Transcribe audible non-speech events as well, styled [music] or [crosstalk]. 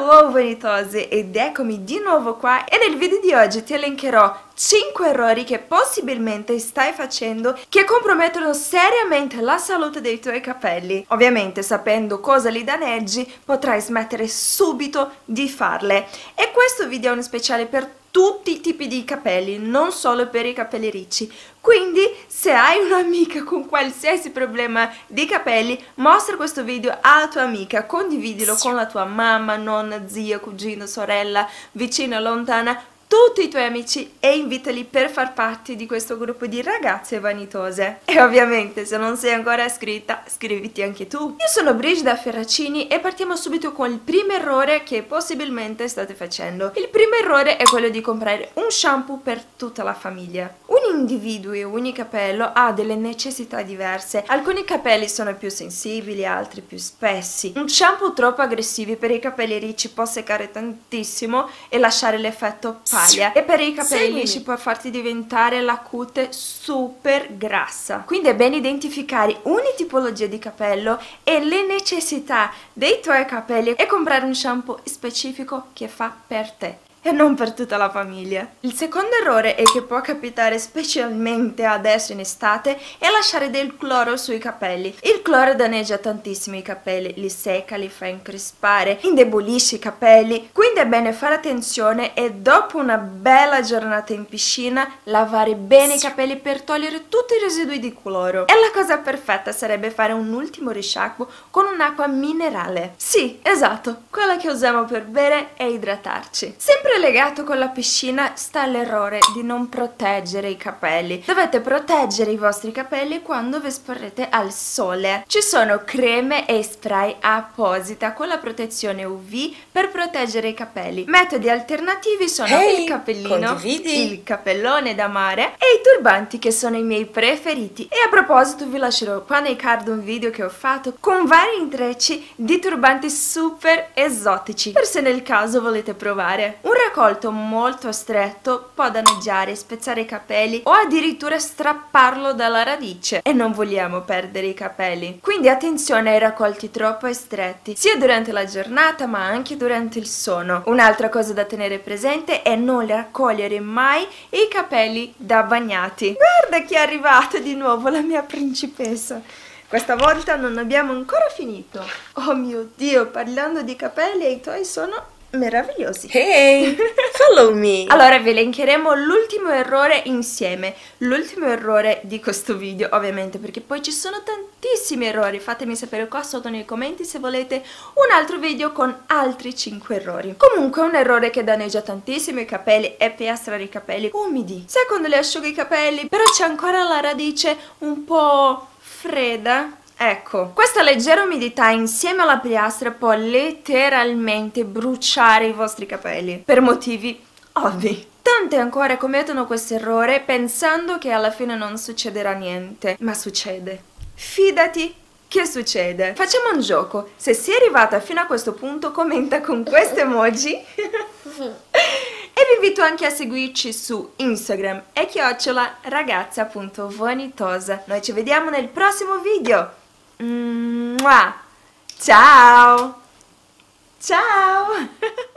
Hello vanitosi ed eccomi di nuovo qua e nel video di oggi ti elencherò 5 errori che possibilmente stai facendo che compromettono seriamente la salute dei tuoi capelli. Ovviamente sapendo cosa li danneggi potrai smettere subito di farle e questo video è uno speciale per tutti i tipi di capelli, non solo per i capelli ricci. Quindi se hai un'amica con qualsiasi problema di capelli, mostra questo video alla tua amica, condividilo con la tua mamma, nonna, zia, cugino, sorella, vicina, lontana, tutti i tuoi amici e invitali per far parte di questo gruppo di ragazze vanitose. E ovviamente se non sei ancora iscritta, iscriviti anche tu. Io sono Brigida Ferracini e partiamo subito con il primo errore che possibilmente state facendo. Il primo errore è quello di comprare un shampoo per tutta la famiglia. Un individuo e ogni capello ha delle necessità diverse. Alcuni capelli sono più sensibili, altri più spessi. Un shampoo troppo aggressivo per i capelli ricci può seccare tantissimo e lasciare l'effetto paglia e per i capelli ci può farti diventare la cute super grassa. Quindi è bene identificare ogni tipologia di capello e le necessità dei tuoi capelli e comprare un shampoo specifico che fa per te e non per tutta la famiglia. Il secondo errore e che può capitare specialmente adesso in estate è lasciare del cloro sui capelli. Il cloro danneggia tantissimo i capelli, li secca, li fa increspare, indebolisce i capelli, quindi è bene fare attenzione e dopo una bella giornata in piscina lavare bene i capelli per togliere tutti i residui di cloro. E la cosa perfetta sarebbe fare un ultimo risciacquo con un'acqua minerale. Sì, esatto, quella che usiamo per bere e idratarci. Sempre Sempre legato con la piscina sta l'errore di non proteggere i capelli. Dovete proteggere i vostri capelli quando vi esporrete al sole. Ci sono creme e spray apposita con la protezione UV per proteggere i capelli. Metodi alternativi sono hey, il capellino, condividi. il cappellone da mare e i turbanti che sono i miei preferiti. E a proposito vi lascerò qua nei card un video che ho fatto con vari intrecci di turbanti super esotici per se nel caso volete provare. Un raccolto molto stretto può danneggiare, spezzare i capelli o addirittura strapparlo dalla radice e non vogliamo perdere i capelli. Quindi attenzione ai raccolti troppo stretti, sia durante la giornata ma anche durante il sonno. Un'altra cosa da tenere presente è non raccogliere mai i capelli da bagnati. Guarda chi è arrivata di nuovo, la mia principessa. Questa volta non abbiamo ancora finito. Oh mio Dio, parlando di capelli, i tuoi sono meravigliosi. Hey, [laughs] follow me. allora vi elencheremo l'ultimo errore insieme. L'ultimo errore di questo video, ovviamente, perché poi ci sono tantissimi errori. Fatemi sapere qua sotto nei commenti se volete un altro video con altri 5 errori. Comunque un errore che danneggia tantissimo i capelli è piastrare i capelli umidi. Sai quando li asciughi i capelli, però c'è ancora la radice un po' fredda Ecco, questa leggera umidità insieme alla piastra può letteralmente bruciare i vostri capelli, per motivi ovvi. Tante ancora commettono questo errore pensando che alla fine non succederà niente, ma succede. Fidati che succede? Facciamo un gioco. Se sei arrivata fino a questo punto, commenta con questo emoji. [laughs] e vi invito anche a seguirci su Instagram e chiocciola ragazza.vanitosa. Noi ci vediamo nel prossimo video. Mua. Ciao! Ciao! [laughs]